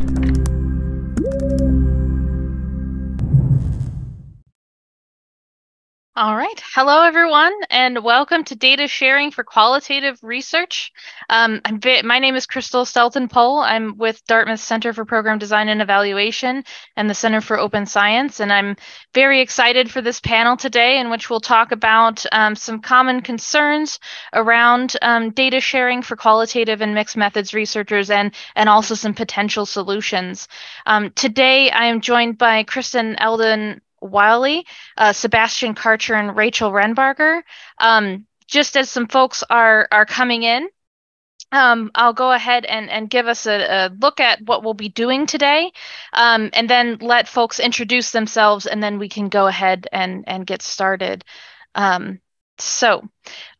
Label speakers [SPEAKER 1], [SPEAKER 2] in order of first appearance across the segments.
[SPEAKER 1] Thank you. All right. Hello, everyone, and welcome to Data Sharing for Qualitative Research. Um, my name is Crystal Steltenpohl. I'm with Dartmouth Center for Program Design and Evaluation and the Center for Open Science. And I'm very excited for this panel today, in which we'll talk about um, some common concerns around um, data sharing for qualitative and mixed methods researchers and, and also some potential solutions. Um, today, I am joined by Kristen Eldon Wiley, uh, Sebastian Karcher, and Rachel Renbarger. Um, just as some folks are are coming in, um, I'll go ahead and, and give us a, a, look at what we'll be doing today, um, and then let folks introduce themselves, and then we can go ahead and, and get started. Um, so,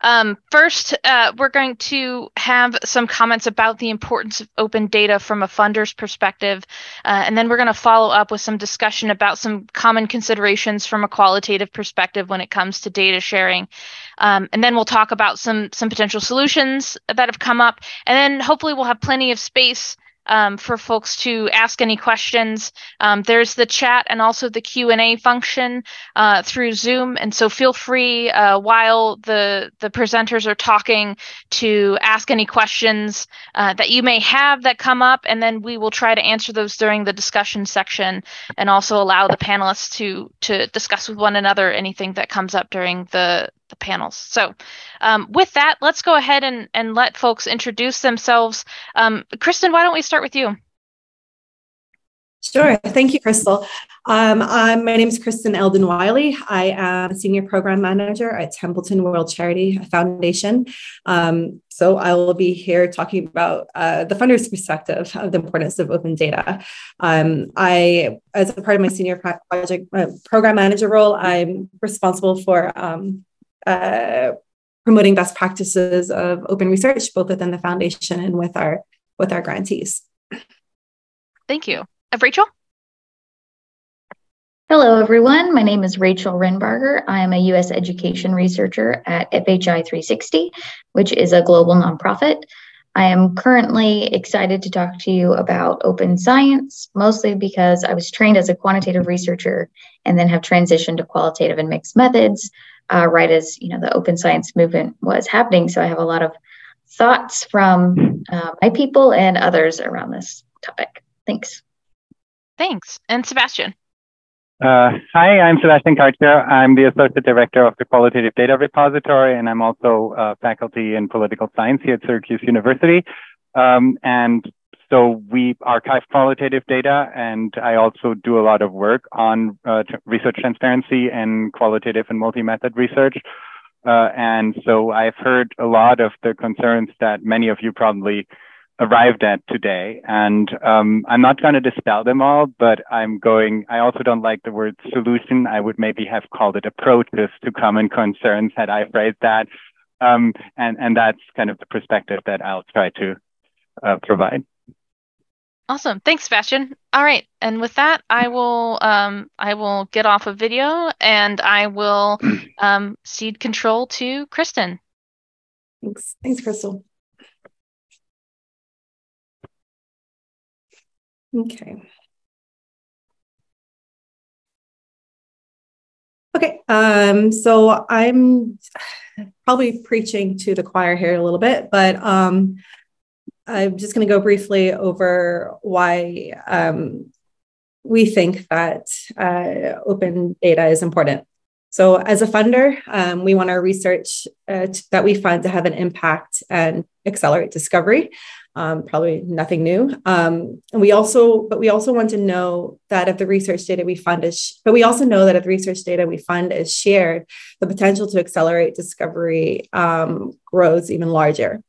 [SPEAKER 1] um, first, uh, we're going to have some comments about the importance of open data from a funder's perspective, uh, and then we're going to follow up with some discussion about some common considerations from a qualitative perspective when it comes to data sharing. Um, and then we'll talk about some some potential solutions that have come up, and then hopefully we'll have plenty of space um, for folks to ask any questions. Um, there's the chat and also the Q&A function uh, through Zoom. And so feel free uh, while the, the presenters are talking to ask any questions uh, that you may have that come up. And then we will try to answer those during the discussion section and also allow the panelists to, to discuss with one another anything that comes up during the, the panels. So um, with that, let's go ahead and, and let folks introduce themselves. Um, Kristen, why don't we start with you?
[SPEAKER 2] Sure. Thank you, Crystal. Um, my name is Kristen Eldon Wiley. I am a senior program manager at Templeton World Charity Foundation. Um, so I will be here talking about uh, the funder's perspective of the importance of open data. Um, I, as a part of my senior project uh, program manager role, I'm responsible for um, uh, promoting best practices of open research, both within the foundation and with our with our grantees.
[SPEAKER 1] Thank you. Uh, Rachel?
[SPEAKER 3] Hello, everyone. My name is Rachel Renbarger. I am a U.S. education researcher at FHI 360, which is a global nonprofit. I am currently excited to talk to you about open science, mostly because I was trained as a quantitative researcher and then have transitioned to qualitative and mixed methods, uh, right as you know the open science movement was happening. So I have a lot of thoughts from uh, my people and others around this topic. Thanks.
[SPEAKER 1] Thanks. And Sebastian.
[SPEAKER 4] Uh, hi, I'm Sebastian Karcher. I'm the Associate Director of the Qualitative Data Repository, and I'm also uh, faculty in political science here at Syracuse University. Um, and so we archive qualitative data, and I also do a lot of work on uh, research transparency and qualitative and multi-method research. Uh, and so I've heard a lot of the concerns that many of you probably arrived at today. And um, I'm not going to dispel them all, but I'm going, I also don't like the word solution. I would maybe have called it approaches to common concerns had I phrased that. Um, and, and that's kind of the perspective that I'll try to uh, provide.
[SPEAKER 1] Awesome. Thanks, Sebastian. All right. And with that, I will um, I will get off of video and I will um, cede control to Kristen.
[SPEAKER 2] Thanks. Thanks, Crystal. Okay. Okay. Um, so I'm probably preaching to the choir here a little bit, but um, I'm just going to go briefly over why um, we think that uh, open data is important. So, as a funder, um, we want our research uh, that we fund to have an impact and accelerate discovery. Um, probably nothing new. Um, and we also, but we also want to know that if the research data we fund is, but we also know that if the research data we fund is shared, the potential to accelerate discovery um, grows even larger.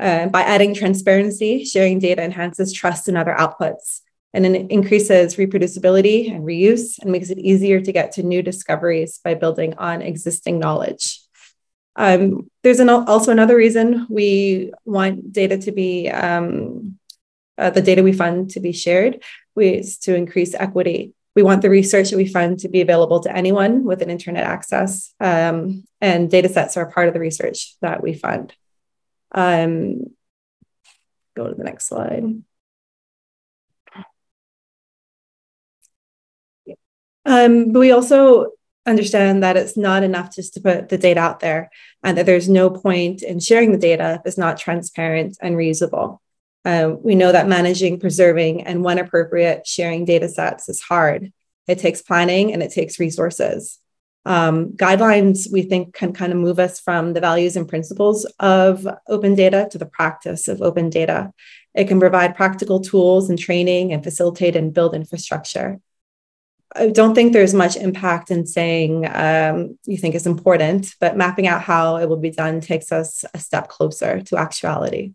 [SPEAKER 2] Uh, by adding transparency, sharing data enhances trust in other outputs and it increases reproducibility and reuse and makes it easier to get to new discoveries by building on existing knowledge. Um, there's an, also another reason we want data to be, um, uh, the data we fund to be shared, is to increase equity. We want the research that we fund to be available to anyone with an internet access, um, and data sets are part of the research that we fund. Um, go to the next slide. Um, but we also understand that it's not enough just to put the data out there and that there's no point in sharing the data if it's not transparent and reusable. Uh, we know that managing, preserving, and when appropriate, sharing data sets is hard. It takes planning and it takes resources. Um, guidelines, we think, can kind of move us from the values and principles of open data to the practice of open data. It can provide practical tools and training and facilitate and build infrastructure. I don't think there's much impact in saying um, you think it's important, but mapping out how it will be done takes us a step closer to actuality.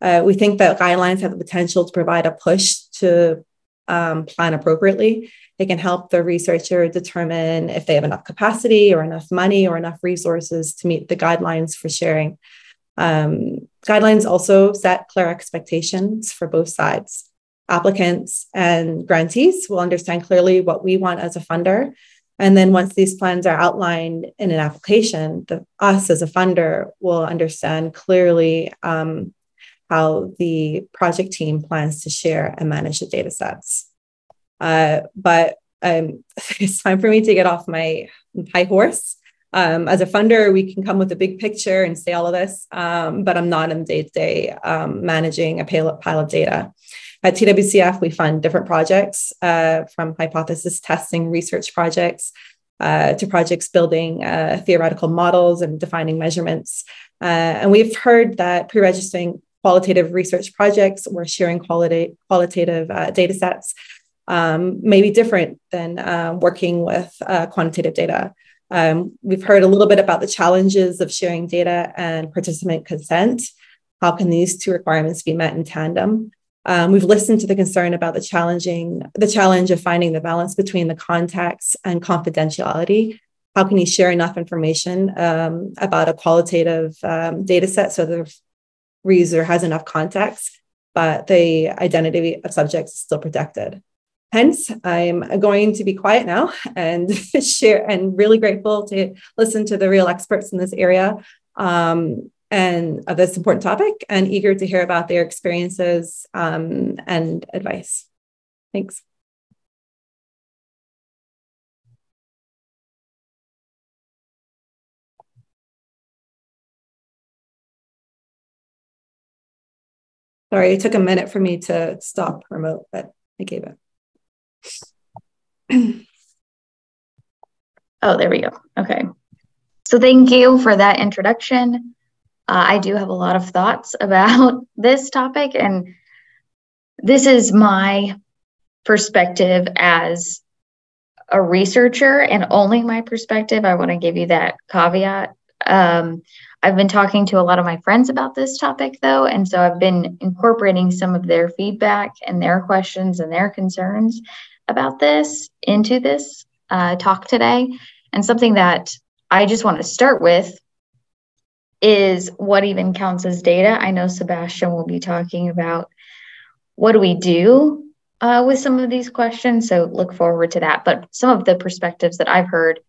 [SPEAKER 2] Uh, we think that guidelines have the potential to provide a push to um, plan appropriately. It can help the researcher determine if they have enough capacity or enough money or enough resources to meet the guidelines for sharing. Um, guidelines also set clear expectations for both sides. Applicants and grantees will understand clearly what we want as a funder. And then once these plans are outlined in an application, the, us as a funder will understand clearly um, how the project team plans to share and manage the data sets. Uh, but um, it's time for me to get off my high horse. Um, as a funder, we can come with a big picture and say all of this, um, but I'm not in day to day managing a pile of data. At TWCF, we fund different projects uh, from hypothesis testing research projects uh, to projects building uh, theoretical models and defining measurements. Uh, and we've heard that pre registering qualitative research projects or sharing quality, qualitative uh, data sets um, may be different than uh, working with uh, quantitative data. Um, we've heard a little bit about the challenges of sharing data and participant consent. How can these two requirements be met in tandem? Um, we've listened to the concern about the challenging the challenge of finding the balance between the context and confidentiality. How can you share enough information um, about a qualitative um, data set so the Reader has enough context, but the identity of subjects is still protected. Hence, I'm going to be quiet now and share and really grateful to listen to the real experts in this area um, and of this important topic and eager to hear about their experiences um, and advice. Thanks. Sorry, it took a minute for me to stop remote, but I gave
[SPEAKER 3] it. oh, there we go. Okay. So thank you for that introduction. Uh, I do have a lot of thoughts about this topic, and this is my perspective as a researcher and only my perspective. I want to give you that caveat. Um, I've been talking to a lot of my friends about this topic, though, and so I've been incorporating some of their feedback and their questions and their concerns about this into this uh, talk today. And something that I just want to start with is what even counts as data. I know Sebastian will be talking about what do we do uh, with some of these questions, so look forward to that. But some of the perspectives that I've heard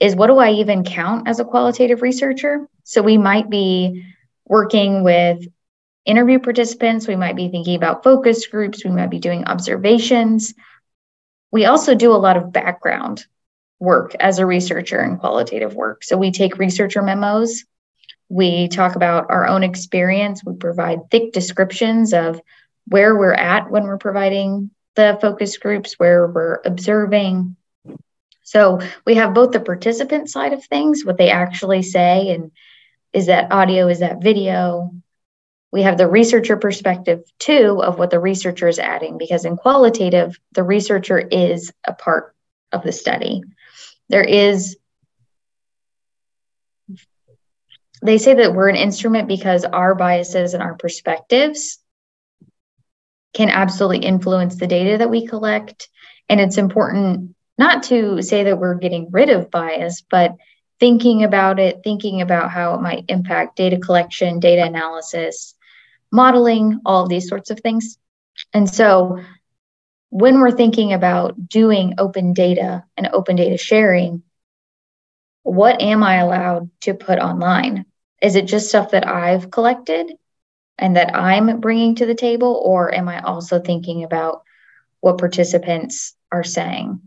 [SPEAKER 3] is what do I even count as a qualitative researcher? So we might be working with interview participants, we might be thinking about focus groups, we might be doing observations. We also do a lot of background work as a researcher in qualitative work. So we take researcher memos, we talk about our own experience, we provide thick descriptions of where we're at when we're providing the focus groups, where we're observing, so we have both the participant side of things, what they actually say, and is that audio, is that video? We have the researcher perspective too of what the researcher is adding, because in qualitative, the researcher is a part of the study. There is, they say that we're an instrument because our biases and our perspectives can absolutely influence the data that we collect. And it's important not to say that we're getting rid of bias, but thinking about it, thinking about how it might impact data collection, data analysis, modeling, all of these sorts of things. And so when we're thinking about doing open data and open data sharing, what am I allowed to put online? Is it just stuff that I've collected and that I'm bringing to the table, or am I also thinking about what participants are saying?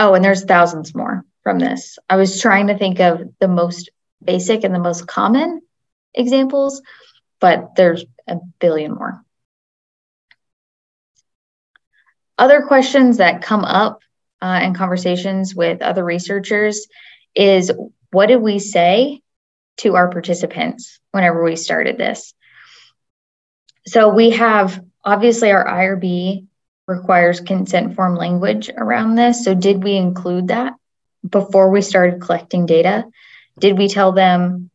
[SPEAKER 3] Oh, and there's thousands more from this. I was trying to think of the most basic and the most common examples, but there's a billion more. Other questions that come up uh, in conversations with other researchers is what did we say to our participants whenever we started this? So we have obviously our IRB requires consent form language around this. So did we include that before we started collecting data? Did we tell them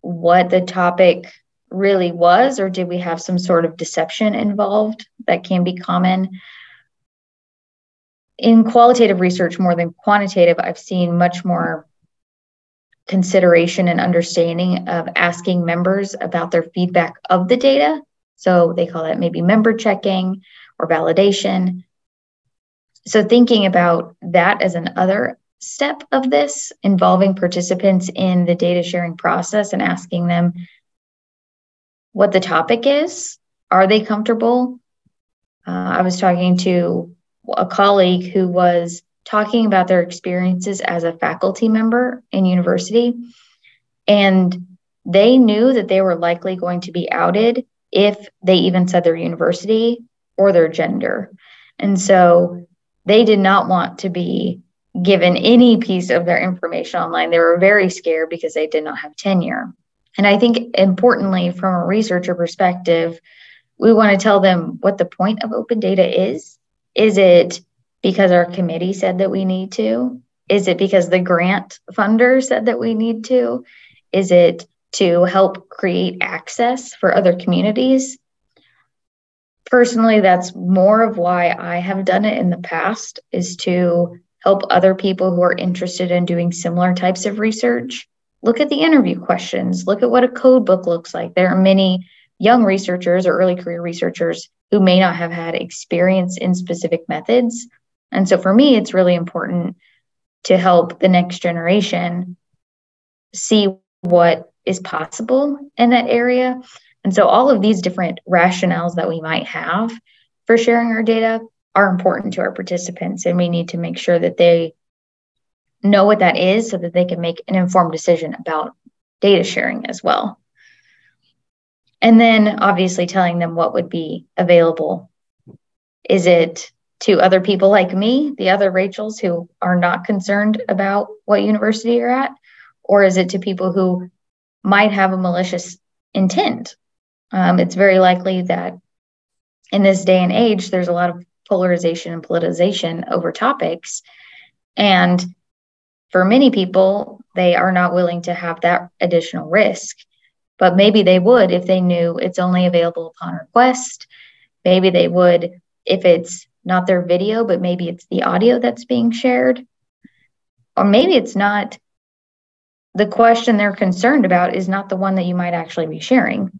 [SPEAKER 3] what the topic really was, or did we have some sort of deception involved that can be common? In qualitative research, more than quantitative, I've seen much more consideration and understanding of asking members about their feedback of the data. So they call that maybe member checking or validation. So thinking about that as another step of this involving participants in the data sharing process and asking them what the topic is. Are they comfortable? Uh, I was talking to a colleague who was talking about their experiences as a faculty member in university. And they knew that they were likely going to be outed if they even said their university or their gender. And so they did not want to be given any piece of their information online. They were very scared because they did not have tenure. And I think importantly, from a researcher perspective, we want to tell them what the point of open data is. Is it because our committee said that we need to? Is it because the grant funder said that we need to? Is it to help create access for other communities? Personally, that's more of why I have done it in the past is to help other people who are interested in doing similar types of research. Look at the interview questions, look at what a code book looks like. There are many young researchers or early career researchers who may not have had experience in specific methods. And so for me, it's really important to help the next generation see what is possible in that area. And so all of these different rationales that we might have for sharing our data are important to our participants and we need to make sure that they know what that is so that they can make an informed decision about data sharing as well. And then obviously telling them what would be available. Is it to other people like me, the other Rachels who are not concerned about what university you're at? Or is it to people who might have a malicious intent? Um, it's very likely that in this day and age, there's a lot of polarization and politicization over topics. And for many people, they are not willing to have that additional risk. But maybe they would if they knew it's only available upon request. Maybe they would if it's not their video, but maybe it's the audio that's being shared. Or maybe it's not the question they're concerned about is not the one that you might actually be sharing.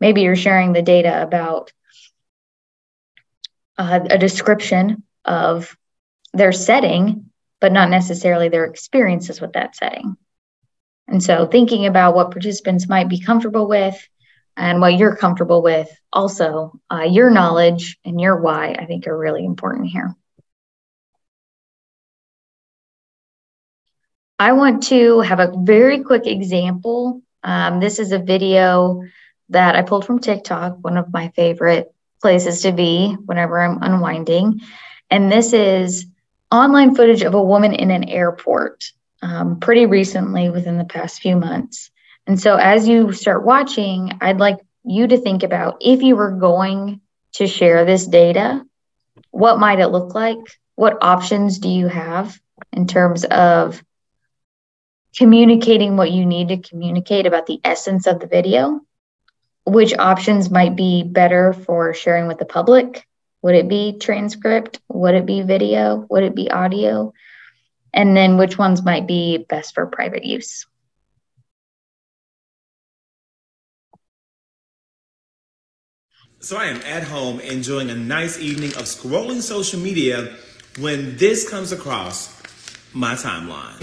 [SPEAKER 3] Maybe you're sharing the data about uh, a description of their setting, but not necessarily their experiences with that setting. And so, thinking about what participants might be comfortable with and what you're comfortable with, also, uh, your knowledge and your why, I think are really important here. I want to have a very quick example. Um, this is a video that I pulled from TikTok, one of my favorite places to be whenever I'm unwinding. And this is online footage of a woman in an airport um, pretty recently within the past few months. And so as you start watching, I'd like you to think about if you were going to share this data, what might it look like? What options do you have in terms of communicating what you need to communicate about the essence of the video? Which options might be better for sharing with the public? Would it be transcript? Would it be video? Would it be audio? And then which ones might be best for private use?
[SPEAKER 5] So I am at home enjoying a nice evening of scrolling social media when this comes across my timeline.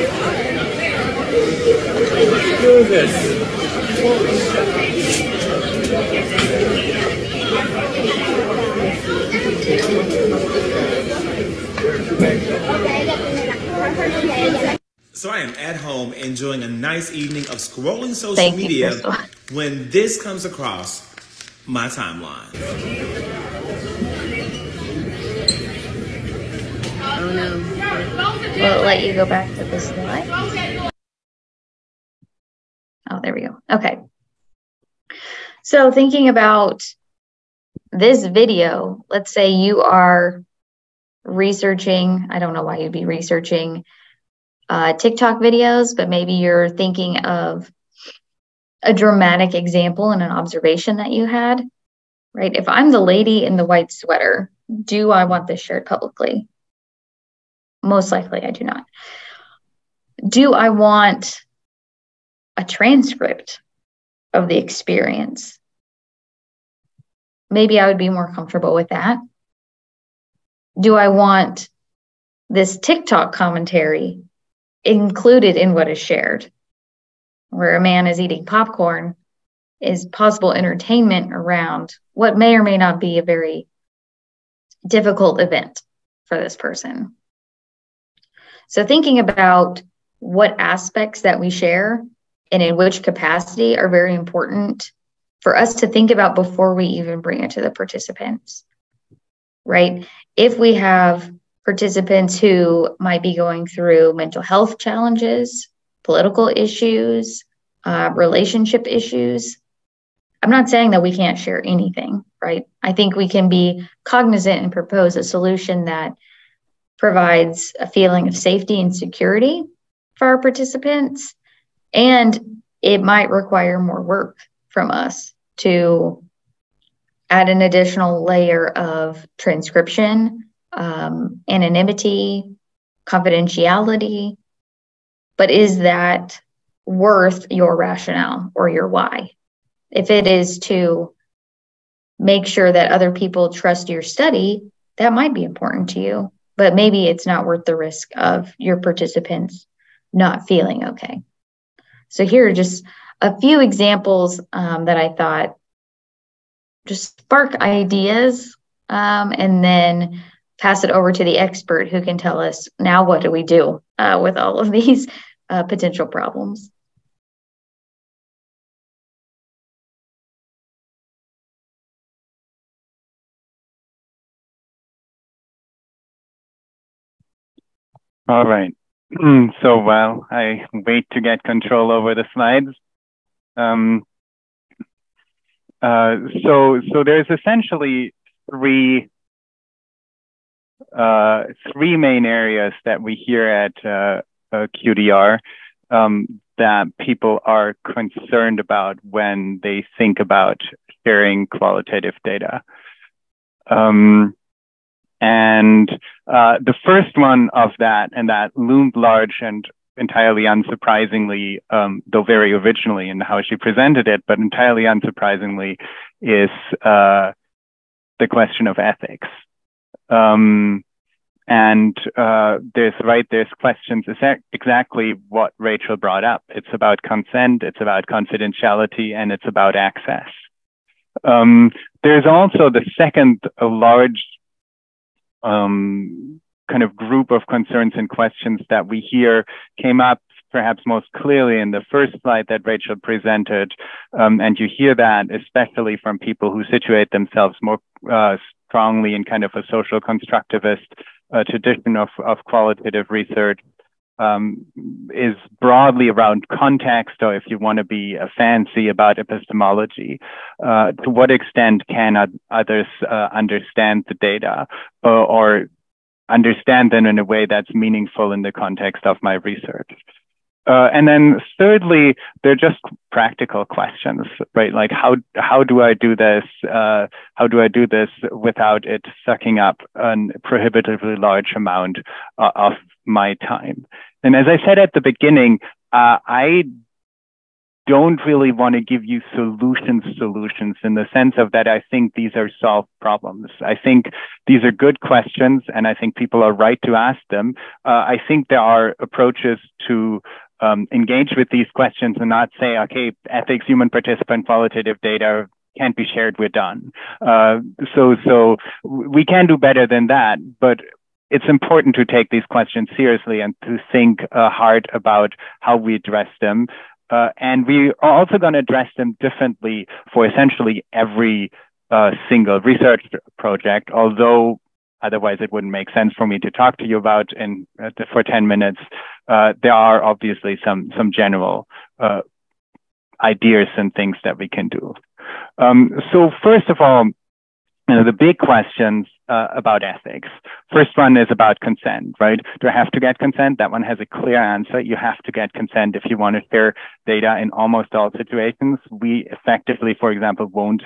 [SPEAKER 5] So I am at home enjoying a nice evening of scrolling social
[SPEAKER 3] Thank
[SPEAKER 5] media
[SPEAKER 3] Crystal.
[SPEAKER 5] when this comes across my timeline.
[SPEAKER 3] Oh no. Will it let you go back to the slide? Oh, there we go. Okay. So thinking about this video, let's say you are researching, I don't know why you'd be researching uh, TikTok videos, but maybe you're thinking of a dramatic example and an observation that you had, right? If I'm the lady in the white sweater, do I want this shared publicly? Most likely, I do not. Do I want a transcript of the experience? Maybe I would be more comfortable with that. Do I want this TikTok commentary included in what is shared? Where a man is eating popcorn is possible entertainment around what may or may not be a very difficult event for this person. So, thinking about what aspects that we share and in which capacity are very important for us to think about before we even bring it to the participants, right? If we have participants who might be going through mental health challenges, political issues, uh, relationship issues, I'm not saying that we can't share anything, right? I think we can be cognizant and propose a solution that provides a feeling of safety and security for our participants. And it might require more work from us to add an additional layer of transcription, um, anonymity, confidentiality. But is that worth your rationale or your why? If it is to make sure that other people trust your study, that might be important to you, but maybe it's not worth the risk of your participants not feeling okay. So, here are just a few examples um, that I thought just spark ideas um, and then pass it over to the expert who can tell us now what do we do uh, with all of these uh, potential problems.
[SPEAKER 4] All right. So while I wait to get control over the slides, um, uh, so so there's essentially three uh, three main areas that we hear at uh, uh, QDR um, that people are concerned about when they think about sharing qualitative data. Um, and uh, the first one of that, and that loomed large and entirely unsurprisingly, um, though very originally in how she presented it, but entirely unsurprisingly, is uh, the question of ethics. Um, and uh, there's right, there's questions exactly what Rachel brought up. It's about consent, it's about confidentiality, and it's about access. Um, there's also the second large um, kind of group of concerns and questions that we hear came up perhaps most clearly in the first slide that Rachel presented. Um, and you hear that especially from people who situate themselves more uh, strongly in kind of a social constructivist uh, tradition of, of qualitative research. Um, is broadly around context, or if you want to be uh, fancy about epistemology, uh, to what extent can others uh, understand the data or understand them in a way that's meaningful in the context of my research. Uh, and then thirdly, they're just practical questions, right? Like how how do I do this? Uh, how do I do this without it sucking up a prohibitively large amount uh, of my time? And as I said at the beginning, uh, I don't really want to give you solutions solutions in the sense of that I think these are solved problems. I think these are good questions and I think people are right to ask them. Uh, I think there are approaches to um, engage with these questions and not say, okay, ethics, human participant, qualitative data can't be shared, we're done. Uh, so, so we can do better than that, but it's important to take these questions seriously and to think uh, hard about how we address them. Uh, and we are also going to address them differently for essentially every uh, single research project, although otherwise it wouldn't make sense for me to talk to you about in uh, for 10 minutes. Uh, there are obviously some some general uh, ideas and things that we can do. Um, so first of all, you know, the big questions uh, about ethics. First one is about consent, right? Do I have to get consent? That one has a clear answer. You have to get consent if you want to share data in almost all situations. We effectively, for example, won't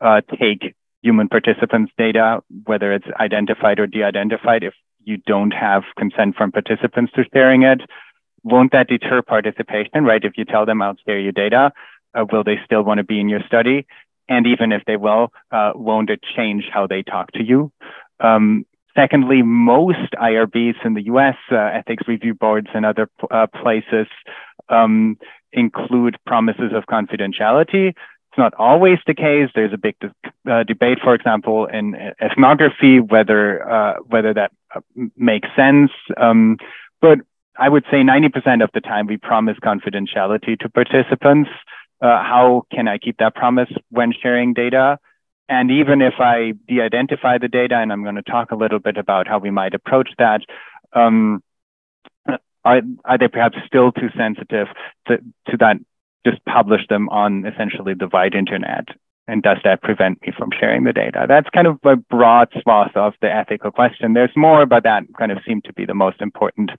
[SPEAKER 4] uh, take human participants data, whether it's identified or de-identified, if you don't have consent from participants to sharing it. Won't that deter participation, right? If you tell them I'll share your data, uh, will they still want to be in your study? And even if they will, uh, won't it change how they talk to you? Um, secondly, most IRBs in the US, uh, ethics review boards and other uh, places um, include promises of confidentiality. It's not always the case. There's a big uh, debate, for example, in ethnography, whether uh, whether that uh, makes sense. Um, but I would say 90% of the time we promise confidentiality to participants. Uh, how can I keep that promise when sharing data? And even if I de-identify the data, and I'm going to talk a little bit about how we might approach that, um, are, are they perhaps still too sensitive to, to that just publish them on essentially the wide internet? And does that prevent me from sharing the data? That's kind of a broad swath of the ethical question. There's more, but that kind of seemed to be the most important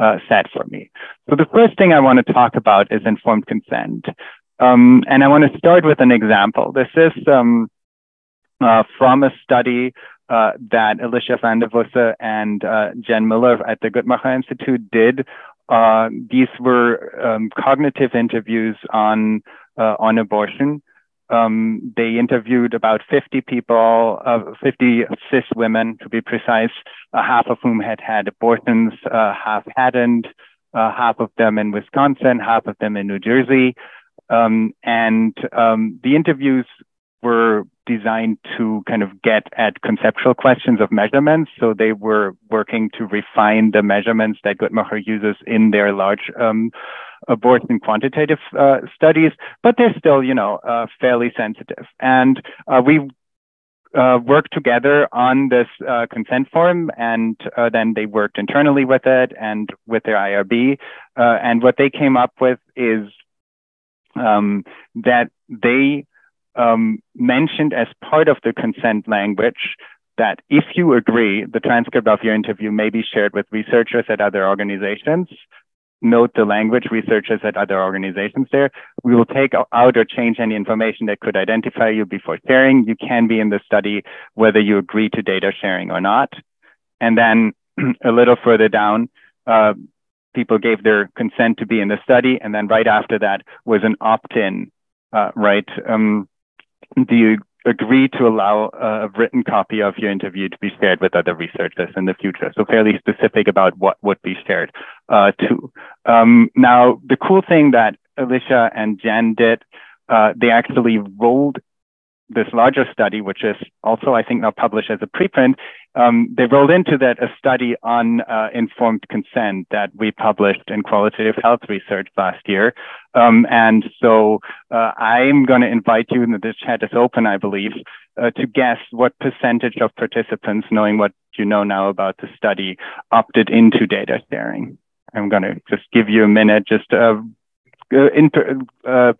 [SPEAKER 4] uh, set for me. So the first thing I want to talk about is informed consent. Um, and I want to start with an example. This is um, uh, from a study uh, that Alicia VandeVusse and uh, Jen Mueller at the Guttmacher Institute did uh, these were um, cognitive interviews on uh, on abortion. Um, they interviewed about 50 people, uh, 50 cis women to be precise, uh, half of whom had had abortions, uh, half hadn't, uh, half of them in Wisconsin, half of them in New Jersey. Um, and um, the interviews were designed to kind of get at conceptual questions of measurements. So they were working to refine the measurements that Guttmacher uses in their large um, abortion quantitative uh, studies, but they're still, you know, uh, fairly sensitive. And uh, we uh, worked together on this uh, consent form, and uh, then they worked internally with it and with their IRB. Uh, and what they came up with is um, that they um, mentioned as part of the consent language that if you agree, the transcript of your interview may be shared with researchers at other organizations. Note the language researchers at other organizations there. We will take out or change any information that could identify you before sharing. You can be in the study whether you agree to data sharing or not. And then a little further down, uh, people gave their consent to be in the study. And then right after that was an opt-in, uh, right? Um, do you agree to allow a written copy of your interview to be shared with other researchers in the future? So fairly specific about what would be shared uh, too. Um, now, the cool thing that Alicia and Jen did, uh, they actually rolled this larger study, which is also, I think, now published as a preprint, um, they rolled into that a study on uh, informed consent that we published in Qualitative Health Research last year. Um, and so uh, I'm going to invite you, and the chat is open, I believe, uh, to guess what percentage of participants, knowing what you know now about the study, opted into data sharing. I'm going to just give you a minute, just uh, uh,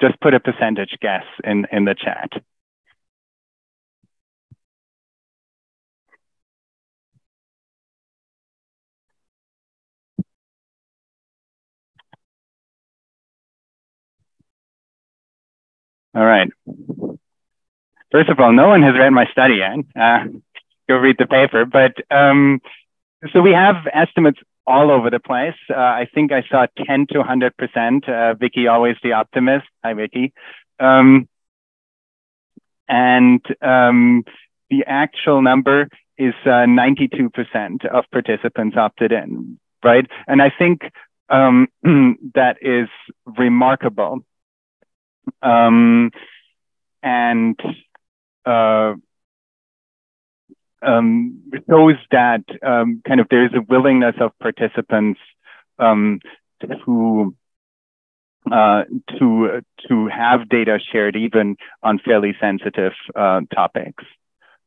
[SPEAKER 4] just put a percentage guess in, in the chat. All right. First of all, no one has read my study yet. Uh, go read the paper. But um, so we have estimates all over the place. Uh, I think I saw 10 to 100%. Uh, Vicky, always the optimist. Hi, Vicky. Um, and um, the actual number is 92% uh, of participants opted in, right? And I think um, that is remarkable. Um, and uh, um, shows that um, kind of there is a willingness of participants um, to uh, to to have data shared even on fairly sensitive uh, topics.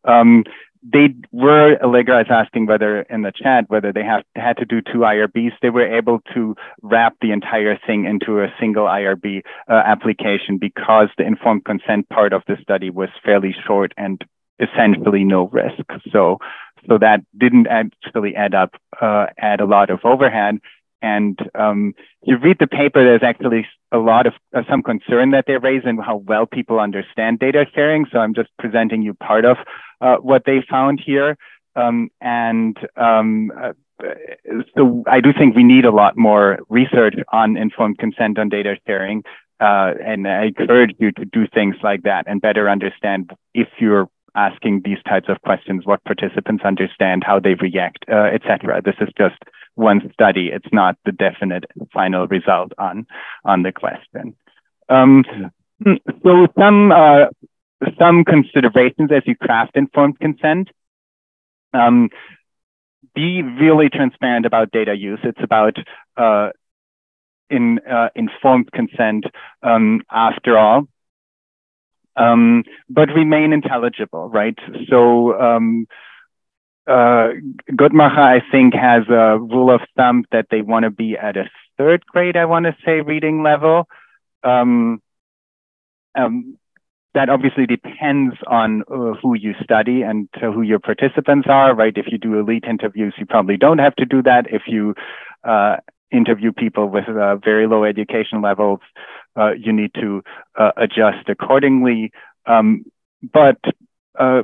[SPEAKER 4] Um, they were Allegra is asking whether in the chat whether they have had to do two IRBs. They were able to wrap the entire thing into a single IRB uh, application because the informed consent part of the study was fairly short and essentially no risk. So so that didn't actually add up uh, add a lot of overhead. And um, you read the paper, there's actually a lot of uh, some concern that they raise in how well people understand data sharing. So I'm just presenting you part of uh, what they found here. Um, and um, uh, so I do think we need a lot more research on informed consent on data sharing. Uh, and I encourage you to do things like that and better understand if you're asking these types of questions, what participants understand, how they react, uh, etc. This is just one study. It's not the definite final result on on the question. Um, so some uh, some considerations as you craft informed consent. Um, be really transparent about data use. It's about uh, in uh, informed consent um, after all um, but remain intelligible, right? So um, uh, I think, has a rule of thumb that they want to be at a third grade, I want to say, reading level. Um, um, that obviously depends on uh, who you study and uh, who your participants are, right? If you do elite interviews, you probably don't have to do that. If you uh, interview people with uh, very low education levels, uh, you need to uh, adjust accordingly. Um, but uh,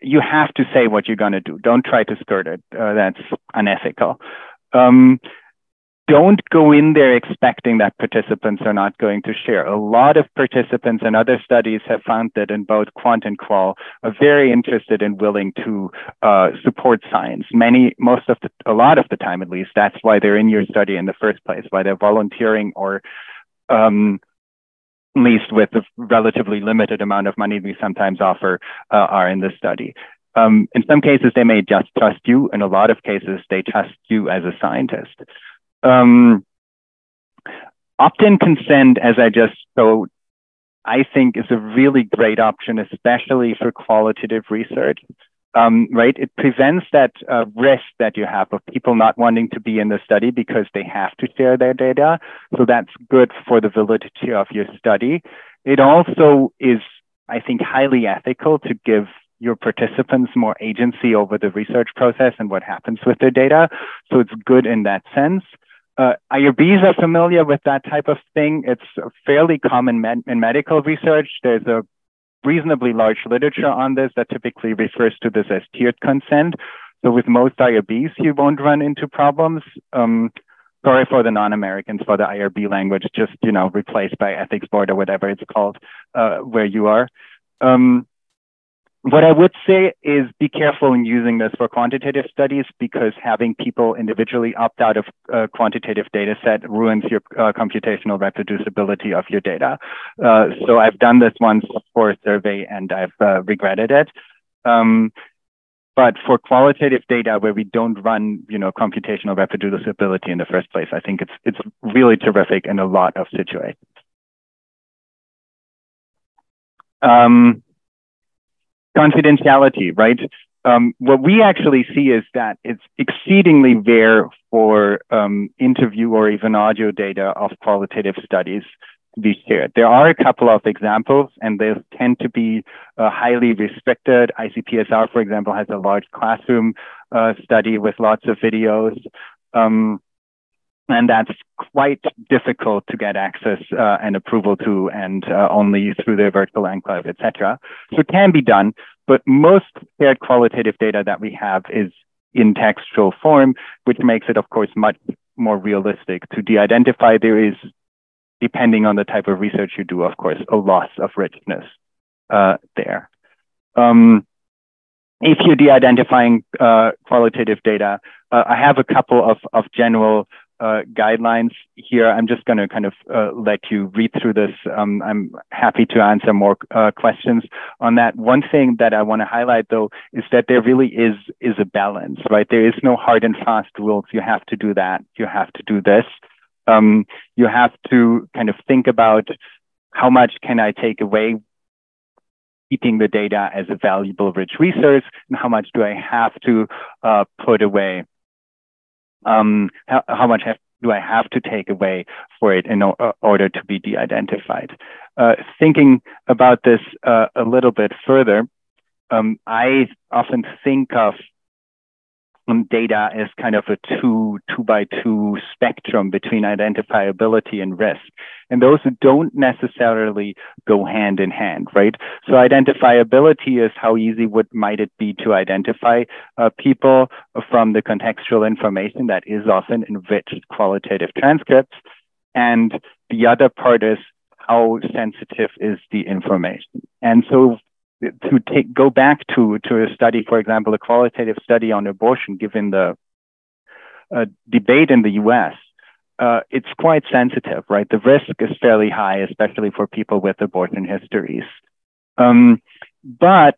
[SPEAKER 4] you have to say what you're going to do. Don't try to skirt it. Uh, that's unethical. Um, don't go in there expecting that participants are not going to share. A lot of participants and other studies have found that in both quant and qual are very interested and willing to uh, support science. Many, most of the, a lot of the time at least, that's why they're in your study in the first place, why they're volunteering or um, least with the relatively limited amount of money we sometimes offer uh, are in the study. Um, in some cases, they may just trust you. In a lot of cases, they trust you as a scientist. Um, opt-in consent, as I just showed, I think is a really great option, especially for qualitative research um, right? It prevents that uh, risk that you have of people not wanting to be in the study because they have to share their data. So that's good for the validity of your study. It also is, I think, highly ethical to give your participants more agency over the research process and what happens with their data. So it's good in that sense. Uh, IRBs are familiar with that type of thing. It's fairly common med in medical research. There's a reasonably large literature on this that typically refers to this as tiered consent. So with most IRBs, you won't run into problems. Um, sorry for the non-Americans for the IRB language, just you know replaced by ethics board or whatever it's called uh, where you are. Um, what I would say is be careful in using this for quantitative studies because having people individually opt out of a quantitative data set ruins your uh, computational reproducibility of your data. Uh, so I've done this once for a survey and I've uh, regretted it. Um, but for qualitative data where we don't run, you know, computational reproducibility in the first place, I think it's it's really terrific in a lot of situations. Um, confidentiality, right? Um, what we actually see is that it's exceedingly rare for um, interview or even audio data of qualitative studies to be shared. There are a couple of examples, and they tend to be uh, highly restricted. ICPSR, for example, has a large classroom uh, study with lots of videos. Um, and that's quite difficult to get access uh, and approval to and uh, only through the virtual enclave, etc. So it can be done, but most shared qualitative data that we have is in textual form, which makes it, of course, much more realistic to de-identify. There is, depending on the type of research you do, of course, a loss of richness uh, there. Um, if you're de-identifying uh, qualitative data, uh, I have a couple of, of general uh, guidelines here. I'm just going to kind of uh, let you read through this. Um, I'm happy to answer more uh, questions on that. One thing that I want to highlight, though, is that there really is is a balance, right? There is no hard and fast rules. You have to do that. You have to do this. Um, you have to kind of think about how much can I take away keeping the data as a valuable rich resource and how much do I have to uh, put away um, how, how much have, do I have to take away for it in order to be de-identified? Uh, thinking about this uh, a little bit further, um, I often think of data is kind of a two, two by two spectrum between identifiability and risk. And those don't necessarily go hand in hand, right? So identifiability is how easy would, might it be to identify uh, people from the contextual information that is often enriched qualitative transcripts. And the other part is how sensitive is the information. And so to take go back to to a study, for example, a qualitative study on abortion, given the uh, debate in the U.S. Uh, it's quite sensitive, right? The risk is fairly high, especially for people with abortion histories. Um, but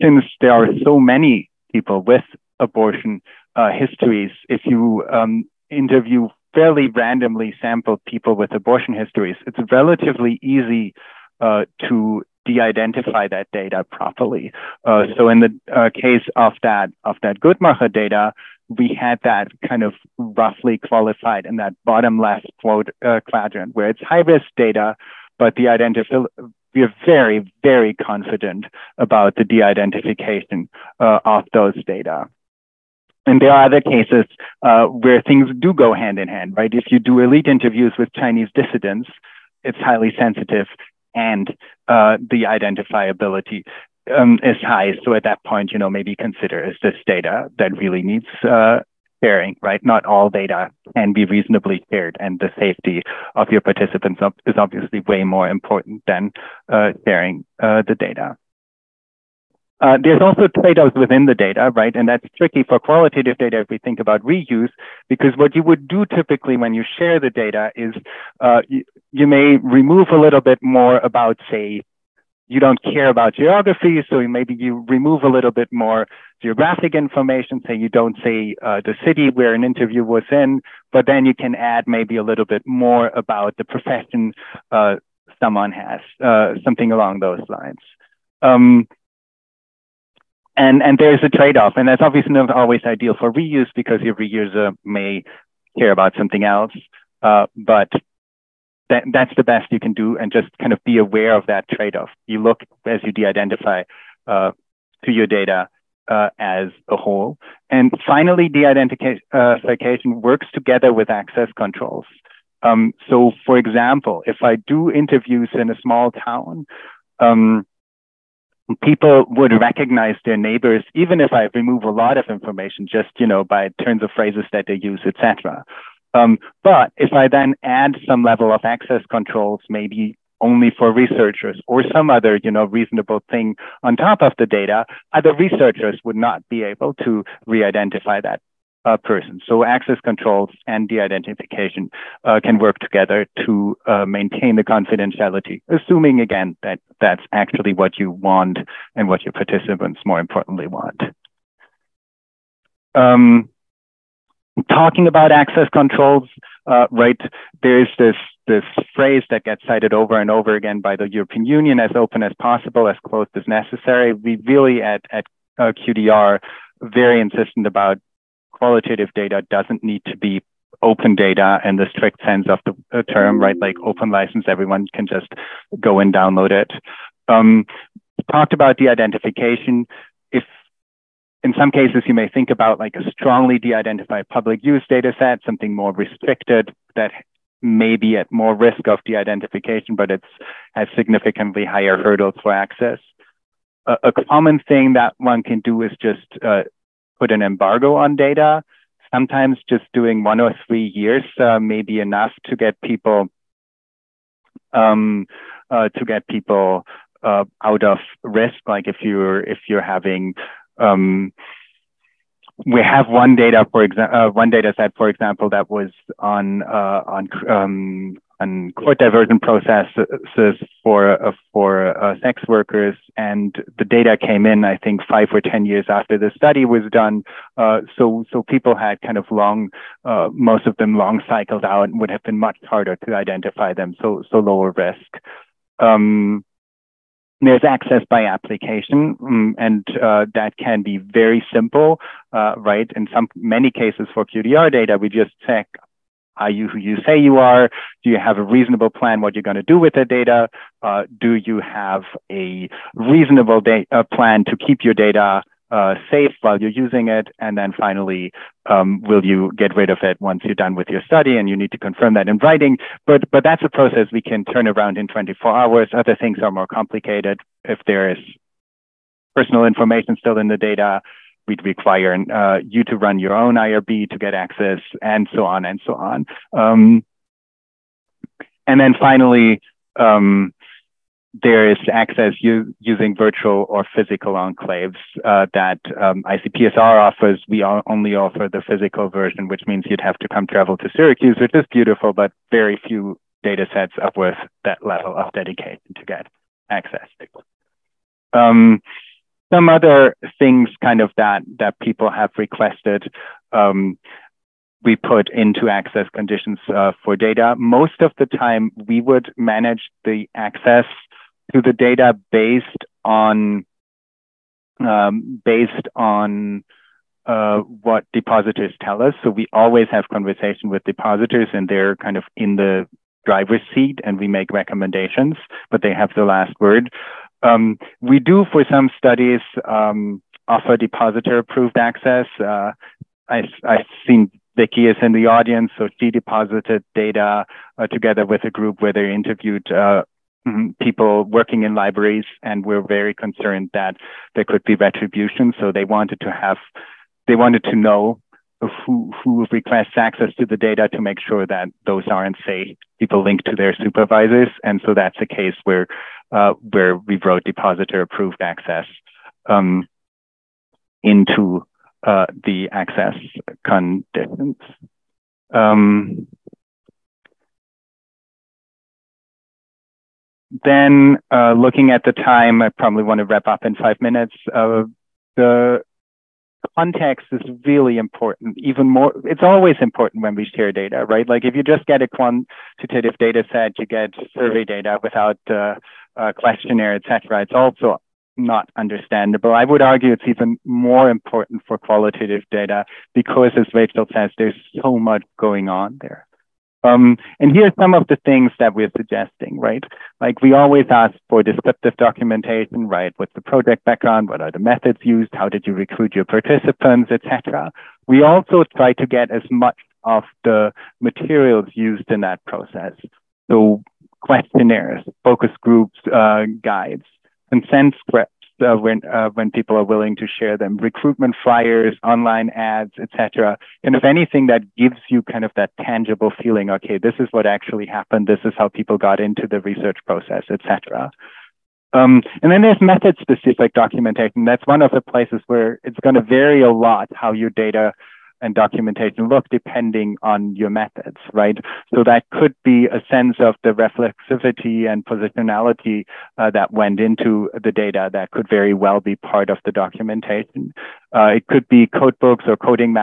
[SPEAKER 4] since there are so many people with abortion uh, histories, if you um, interview fairly randomly sampled people with abortion histories, it's relatively easy uh, to de-identify that data properly. Uh, so in the uh, case of that of that Guttmacher data, we had that kind of roughly qualified in that bottom left quote uh, quadrant where it's high risk data, but the identification we are very very confident about the de-identification uh, of those data. And there are other cases uh, where things do go hand in hand, right? If you do elite interviews with Chinese dissidents, it's highly sensitive and uh, the identifiability um, is high. So at that point, you know, maybe consider is this data that really needs uh, sharing, right? Not all data can be reasonably shared, and the safety of your participants is obviously way more important than uh, sharing uh, the data. Uh, there's also trade-offs within the data, right? And that's tricky for qualitative data if we think about reuse, because what you would do typically when you share the data is uh, you, you may remove a little bit more about, say, you don't care about geography, so maybe you remove a little bit more geographic information, say you don't say uh, the city where an interview was in, but then you can add maybe a little bit more about the profession uh, someone has, uh, something along those lines. Um, and and there's a trade-off, and that's obviously not always ideal for reuse because your reuser may care about something else. Uh, but that, that's the best you can do, and just kind of be aware of that trade-off. You look as you de-identify uh, to your data uh, as a whole, and finally, de-identification works together with access controls. Um, so, for example, if I do interviews in a small town. Um, people would recognize their neighbors, even if I remove a lot of information, just you know by turns of phrases that they use, etc. Um, but if I then add some level of access controls, maybe only for researchers or some other you know reasonable thing on top of the data, other researchers would not be able to re-identify that uh, person. So access controls and de-identification uh, can work together to uh, maintain the confidentiality, assuming again that that's actually what you want and what your participants more importantly want. Um, talking about access controls, uh, right, there's this this phrase that gets cited over and over again by the European Union as open as possible, as closed as necessary. We really at, at uh, QDR very insistent about qualitative data doesn't need to be open data in the strict sense of the term, right? Like open license, everyone can just go and download it. Um, talked about de-identification. If in some cases, you may think about like a strongly de-identified public use data set, something more restricted that may be at more risk of de-identification, but it has significantly higher hurdles for access. A, a, common thing that one can do is just uh, put an embargo on data. Sometimes just doing one or three years uh, may be enough to get people um, uh, to get people uh, out of risk. Like if you're if you're having um, we have one data for example, uh, one data set, for example, that was on uh, on um, on court diversion processes for for uh, sex workers, and the data came in, I think, five or ten years after the study was done. Uh, so so people had kind of long, uh, most of them long cycled out, and would have been much harder to identify them. So so lower risk. Um, there's access by application, um, and uh, that can be very simple, uh, right? In some many cases for QDR data, we just check are you who you say you are? Do you have a reasonable plan what you're going to do with the data? Uh, do you have a reasonable uh, plan to keep your data uh, safe while you're using it? And then finally, um, will you get rid of it once you're done with your study? And you need to confirm that in writing. But but that's a process we can turn around in 24 hours. Other things are more complicated. If there is personal information still in the data, we'd require uh, you to run your own IRB to get access, and so on and so on. Um, and then finally, um, there is access using virtual or physical enclaves uh, that um, ICPSR offers. We only offer the physical version, which means you'd have to come travel to Syracuse, which is beautiful, but very few data sets up with that level of dedication to get access to. Um, some other things kind of that that people have requested um, we put into access conditions uh, for data. Most of the time, we would manage the access to the data based on um, based on uh, what depositors tell us. So we always have conversation with depositors, and they're kind of in the driver's seat, and we make recommendations, but they have the last word. Um, we do, for some studies, um, offer depositor approved access. Uh, I, I've seen Vicky is in the audience, so she deposited data uh, together with a group where they interviewed uh, mm-hmm, people working in libraries, and we're very concerned that there could be retribution. So they wanted to have, they wanted to know who who requests access to the data to make sure that those aren't say people linked to their supervisors, and so that's a case where uh, where we wrote depositor approved access um, into uh, the access conditions. Um, then uh, looking at the time, I probably want to wrap up in five minutes. Uh, the context is really important, even more, it's always important when we share data, right? Like if you just get a quantitative data set, you get survey data without uh, a questionnaire, et cetera. It's also not understandable. I would argue it's even more important for qualitative data because, as Rachel says, there's so much going on there. Um, and here's some of the things that we're suggesting, right? Like we always ask for descriptive documentation, right? What's the project background? What are the methods used? How did you recruit your participants, etc. We also try to get as much of the materials used in that process. So questionnaires, focus groups, uh, guides, consent scripts, uh, when uh, when people are willing to share them, recruitment flyers, online ads, etc. And if anything that gives you kind of that tangible feeling, okay, this is what actually happened. This is how people got into the research process, etc. Um, and then there's method specific documentation. That's one of the places where it's going to vary a lot how your data and documentation look depending on your methods, right? So that could be a sense of the reflexivity and positionality uh, that went into the data that could very well be part of the documentation. Uh, it could be code books or coding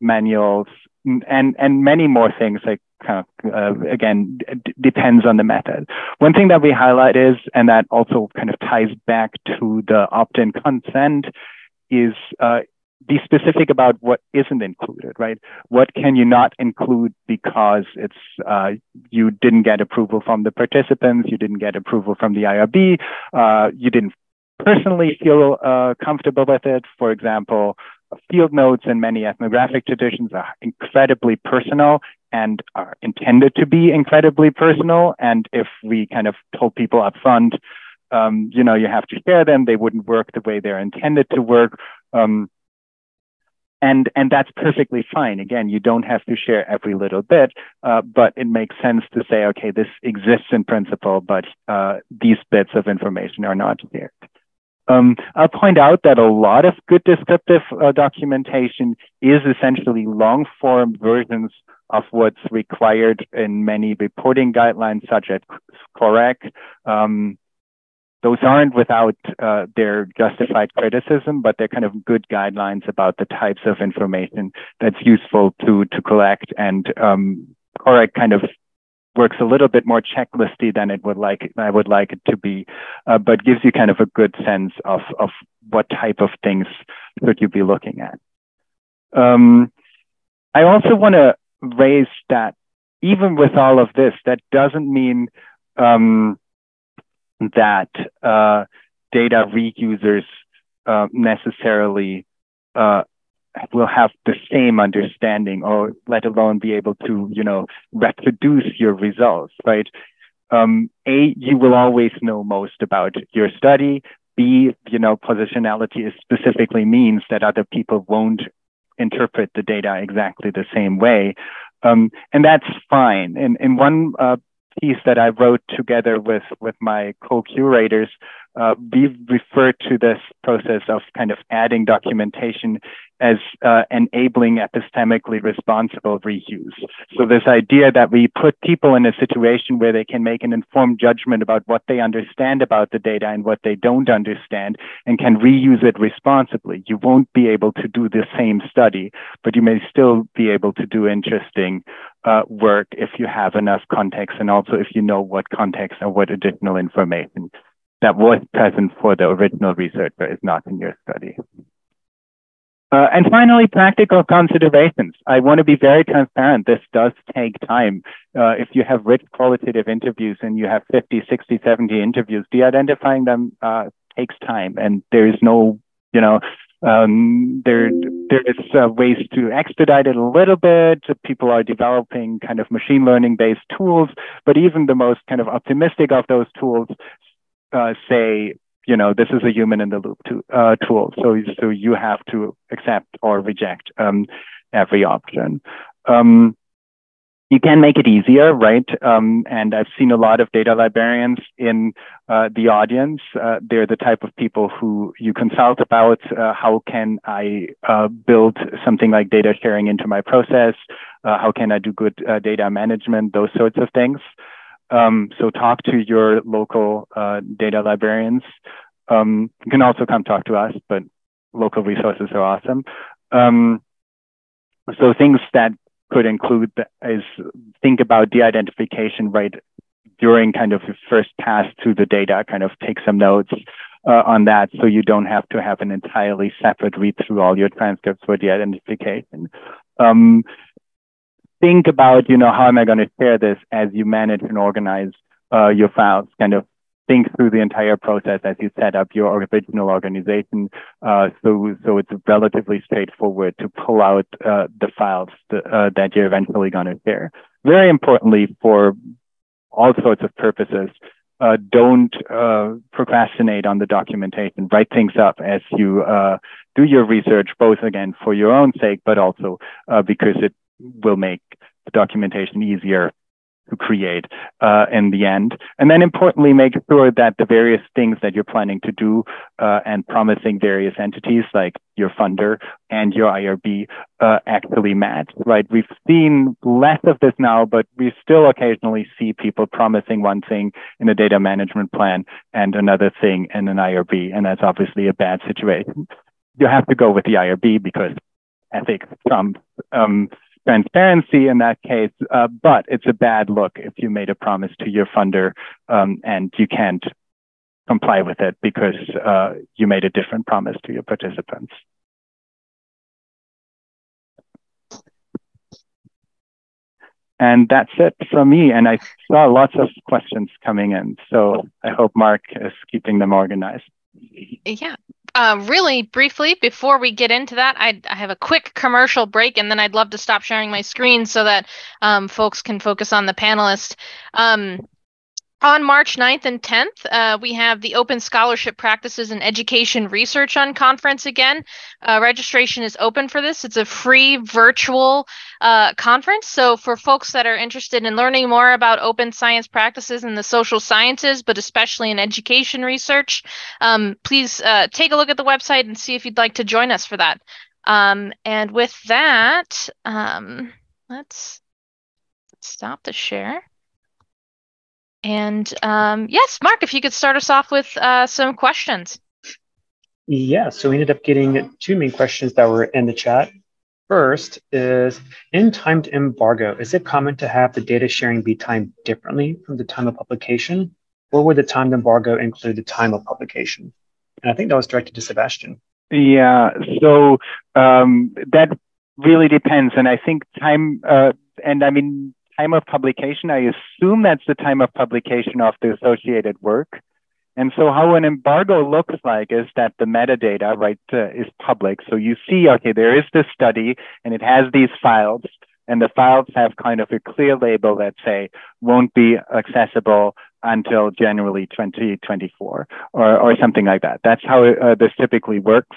[SPEAKER 4] manuals and, and many more things like kind of, uh, again, depends on the method. One thing that we highlight is, and that also kind of ties back to the opt-in consent is uh, be specific about what isn't included, right? What can you not include because it's uh, you didn't get approval from the participants, you didn't get approval from the IRB, uh, you didn't personally feel uh, comfortable with it. For example, field notes in many ethnographic traditions are incredibly personal and are intended to be incredibly personal. And if we kind of told people up front, um, you know, you have to share them, they wouldn't work the way they're intended to work. Um, and and that's perfectly fine. Again, you don't have to share every little bit, uh, but it makes sense to say, okay, this exists in principle, but uh, these bits of information are not shared. Um, I'll point out that a lot of good descriptive uh, documentation is essentially long form versions of what's required in many reporting guidelines, such as COREQ. Um, those aren't without uh, their justified criticism, but they're kind of good guidelines about the types of information that's useful to to collect. And um, COREQ kind of works a little bit more checklisty than it would like I would like it to be, uh, but gives you kind of a good sense of of what type of things should you be looking at. Um, I also want to raise that even with all of this, that doesn't mean um, that uh, data reusers uh, necessarily uh, will have the same understanding or let alone be able to, you know, reproduce your results, right? Um, A, you will always know most about your study. B, you know, positionality specifically means that other people won't interpret the data exactly the same way. Um, and that's fine. And in one uh, piece that I wrote together with, with my co-curators, uh, we refer to this process of kind of adding documentation as uh, enabling epistemically responsible reuse. So this idea that we put people in a situation where they can make an informed judgment about what they understand about the data and what they don't understand and can reuse it responsibly. You won't be able to do the same study, but you may still be able to do interesting uh, work if you have enough context and also if you know what context and what additional information that was present for the original researcher is not in your study. Uh, and finally, practical considerations. I want to be very transparent. This does take time. Uh, if you have rich qualitative interviews and you have 50, 60, 70 interviews, de-identifying them uh, takes time. And there is no, you know, um, there there is uh, ways to expedite it a little bit. People are developing kind of machine learning based tools, but even the most kind of optimistic of those tools uh, say you know, this is a human in the loop to, uh, tool. So, so you have to accept or reject um, every option. Um, you can make it easier, right? Um, and I've seen a lot of data librarians in uh, the audience. Uh, they're the type of people who you consult about uh, how can I uh, build something like data sharing into my process? Uh, how can I do good data management? Those sorts of things. Um, so talk to your local uh, data librarians. Um, you can also come talk to us, but local resources are awesome. Um, so things that could include is think about de-identification right during kind of your first pass through the data, kind of take some notes uh, on that so you don't have to have an entirely separate read through all your transcripts for de-identification. Um, think about, you know, how am I going to share this as you manage and organize uh, your files, kind of think through the entire process as you set up your original organization. Uh, so, so it's relatively straightforward to pull out uh, the files uh, that you're eventually going to share. Very importantly, for all sorts of purposes, uh, don't uh, procrastinate on the documentation. Write things up as you uh, do your research, both again for your own sake, but also because it will make the documentation easier to create uh, in the end. And then importantly, make sure that the various things that you're planning to do uh, and promising various entities like your funder and your IRB uh, actually match, right? We've seen less of this now, but we still occasionally see people promising one thing in a data management plan and another thing in an IRB. And that's obviously a bad situation. You have to go with the IRB because ethics trumps um, transparency in that case, uh, but it's a bad look if you made a promise to your funder um, and you can't comply with it because uh, you made a different promise to your participants. And that's it from me. And I saw lots of questions coming in. So I hope Mark is keeping them organized.
[SPEAKER 1] Yeah. Uh, really briefly, before we get into that, I, I have a quick commercial break, and then I'd love to stop sharing my screen so that um, folks can focus on the panelists. Um, on March 9th and 10th, uh, we have the Open Scholarship Practices and Education Research on conference again. Uh, registration is open for this. It's a free virtual uh, conference. So, for folks that are interested in learning more about open science practices in the social sciences, but especially in education research, um, please uh, take a look at the website and see if you'd like to join us for that. Um, and with that, um, let's stop the share. And um, yes, Mark, if you could start us off with uh, some questions.
[SPEAKER 6] Yeah, so we ended up getting two main questions that were in the chat. First is in timed embargo, is it common to have the data sharing be timed differently from the time of publication? Or would the timed embargo include the time of publication? And I think that was directed to Sebastian.
[SPEAKER 4] Yeah, so um, that really depends. And I think time, uh, and I mean, time of publication, I assume that's the time of publication of the associated work. And so how an embargo looks like is that the metadata, right, uh, is public. So you see, okay, there is this study and it has these files and the files have kind of a clear label that say won't be accessible until January 2024 or, or something like that. That's how uh, this typically works.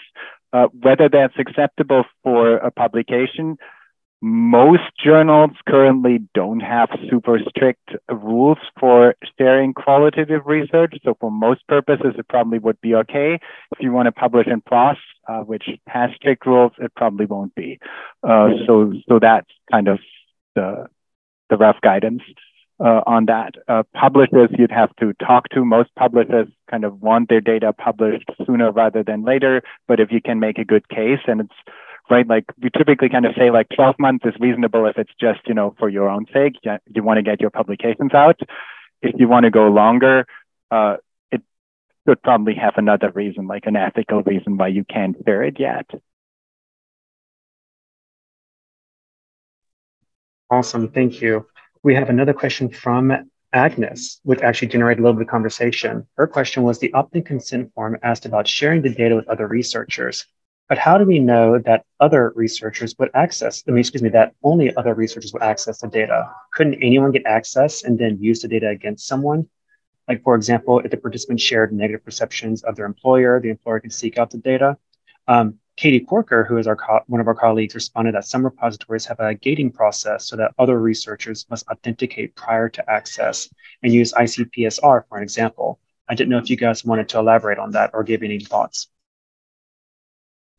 [SPEAKER 4] Uh, whether that's acceptable for a publication, most journals currently don't have super strict rules for sharing qualitative research. So for most purposes, it probably would be okay. If you want to publish in PLOS, uh, which has strict rules, it probably won't be. Uh, so, so that's kind of the, the rough guidance uh, on that. Uh, publishers you'd have to talk to. Most publishers kind of want their data published sooner rather than later. But if you can make a good case and it's right? Like we typically kind of say like 12 months is reasonable if it's just, you know, for your own sake, you want to get your publications out. If you want to go longer, uh, it should probably have another reason, like an ethical reason why you can't share it yet.
[SPEAKER 6] Awesome, thank you. We have another question from Agnes, which actually generated a little bit of conversation. Her question was the opt-in consent form asked about sharing the data with other researchers. But how do we know that other researchers would access, I mean, excuse me, that only other researchers would access the data? Couldn't anyone get access and then use the data against someone? Like, for example, if the participant shared negative perceptions of their employer, the employer can seek out the data. Um, Katie Corker, who is our one of our colleagues, responded that some repositories have a gating process so that other researchers must authenticate prior to access and use ICPSR for an example. I didn't know if you guys wanted to elaborate on that or give any thoughts.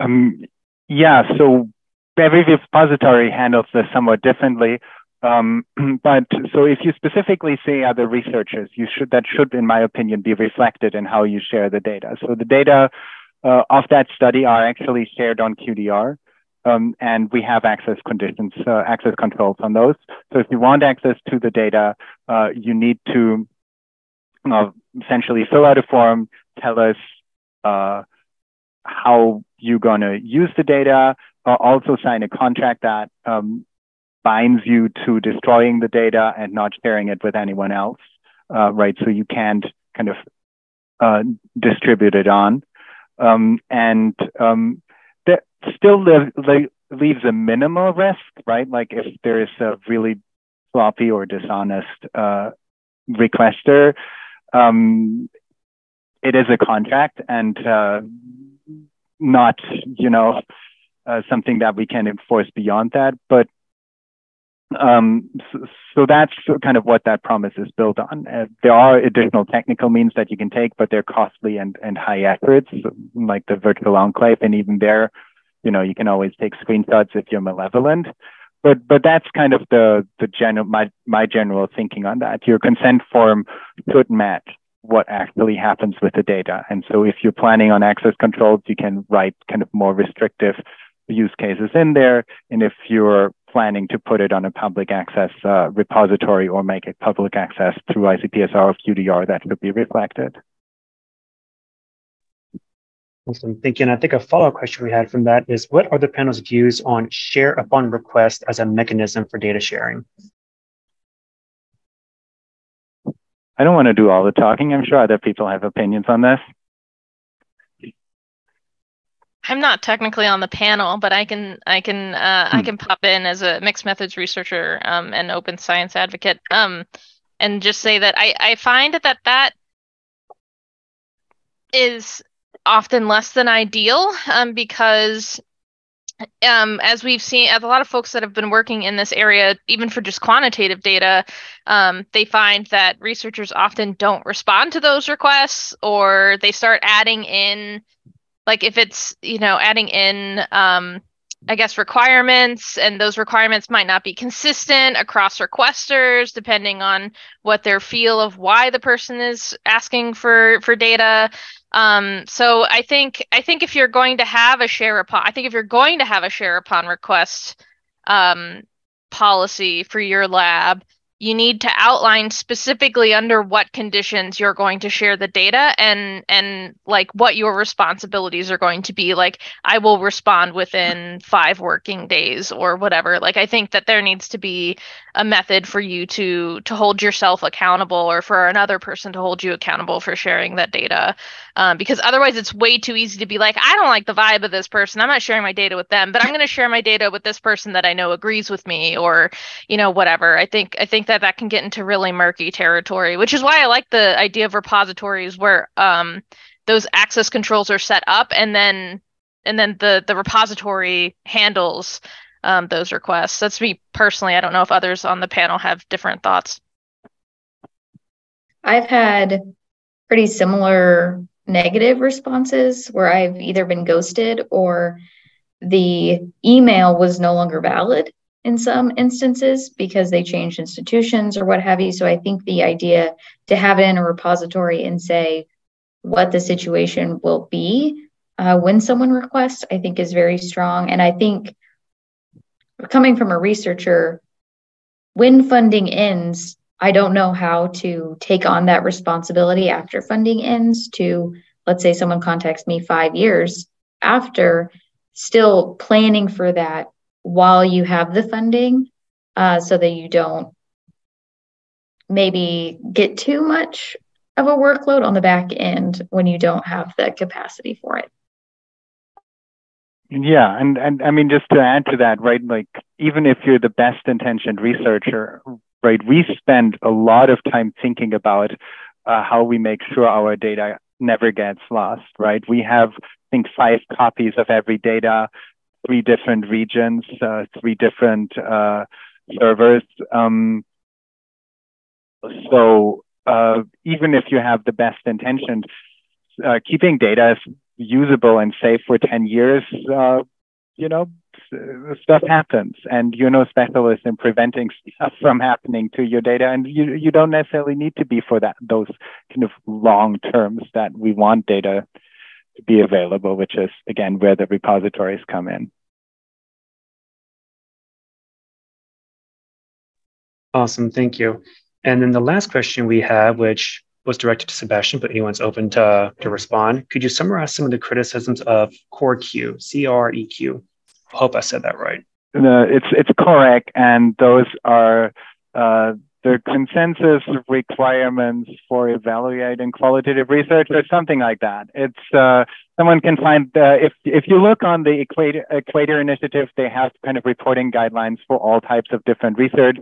[SPEAKER 4] Um, yeah, so every repository handles this somewhat differently. Um, but so if you specifically say other researchers, you should that should, in my opinion, be reflected in how you share the data. So the data uh, of that study are actually shared on QDR. Um, and we have access conditions, uh, access controls on those. So if you want access to the data, uh, you need to uh, essentially fill out a form, tell us uh, how you're going to use the data, uh, also sign a contract that um, binds you to destroying the data and not sharing it with anyone else, uh, right? So you can't kind of uh, distribute it on. Um, and um, that still live, leaves a minimal risk, right? Like if there is a really sloppy or dishonest uh, requester, um, it is a contract and uh, not, you know, uh, something that we can enforce beyond that. But um, so, so, that's kind of what that promise is built on. Uh, there are additional technical means that you can take, but they're costly and, and high efforts, like the virtual enclave. And even there, you know, you can always take screenshots if you're malevolent. But but that's kind of the the general my my general thinking on that. Your consent form should match what actually happens with the data. And so if you're planning on access controls, you can write kind of more restrictive use cases in there. And if you're planning to put it on a public access uh, repository or make it public access through ICPSR or QDR, that should be reflected.
[SPEAKER 6] Awesome. Thank you. And I think a follow-up question we had from that is what are the panel's views on share upon request as a mechanism for data sharing?
[SPEAKER 4] I don't want to do all the talking. I'm sure other people have opinions on this.
[SPEAKER 1] I'm not technically on the panel, but I can I can uh, hmm. I can pop in as a mixed methods researcher um, and open science advocate um, and just say that I I find that that is often less than ideal um, because um, as we've seen, as a lot of folks that have been working in this area, even for just quantitative data, um, they find that researchers often don't respond to those requests or they start adding in, like if it's, you know, adding in, um, I guess, requirements, and those requirements might not be consistent across requesters, depending on what their feel of why the person is asking for for data. Um, so I think I think if you're going to have a share upon, I think if you're going to have a share upon request um, policy for your lab, you need to outline specifically under what conditions you're going to share the data and and like what your responsibilities are going to be. Like i will respond within 5 working days or whatever. Like i think that there needs to be a method for you to to hold yourself accountable or for another person to hold you accountable for sharing that data. Um, because otherwise it's way too easy to be like i don't like the vibe of this person. I'm not sharing my data with them but i'm going to share my data with this person that i know agrees with me or you know whatever. I think i think that that can get into really murky territory which is why i like the idea of repositories where um, those access controls are set up and then and then the the repository handles um, those requests. That's me personally. I don't know if others on the panel have different thoughts.
[SPEAKER 3] I've had pretty similar negative responses where I've either been ghosted or the email was no longer valid in some instances because they changed institutions or what have you. So I think the idea to have it in a repository and say what the situation will be uh, when someone requests, I think is very strong. And I think coming from a researcher, when funding ends, I don't know how to take on that responsibility after funding ends to, let's say someone contacts me five years after, still planning for that while you have the funding uh, so that you don't maybe get too much of a workload on the back end when you don't have the capacity for it.
[SPEAKER 4] Yeah, and and I mean just to add to that, right? Like even if you're the best intentioned researcher, right? We spend a lot of time thinking about uh, how we make sure our data never gets lost, right? We have, I think, five copies of every data, three different regions, uh, three different uh, servers. Um, so uh, even if you have the best intentions, uh, keeping data usable and safe for 10 years, uh, you know, stuff happens and you're no specialist in preventing stuff from happening to your data and you, you don't necessarily need to be for that those kind of long terms that we want data be available which is again where the repositories come in
[SPEAKER 6] awesome thank you and then the last question we have which was directed to Sebastian, but anyone's open to, to respond. Could you summarize some of the criticisms of COREQ, C-R-E-Q? hope I said that right.
[SPEAKER 4] Uh, it's it's correct, and those are uh, the consensus requirements for evaluating qualitative research or something like that. It's uh, someone can find uh, if if you look on the Equator, Equator Initiative, they have kind of reporting guidelines for all types of different research,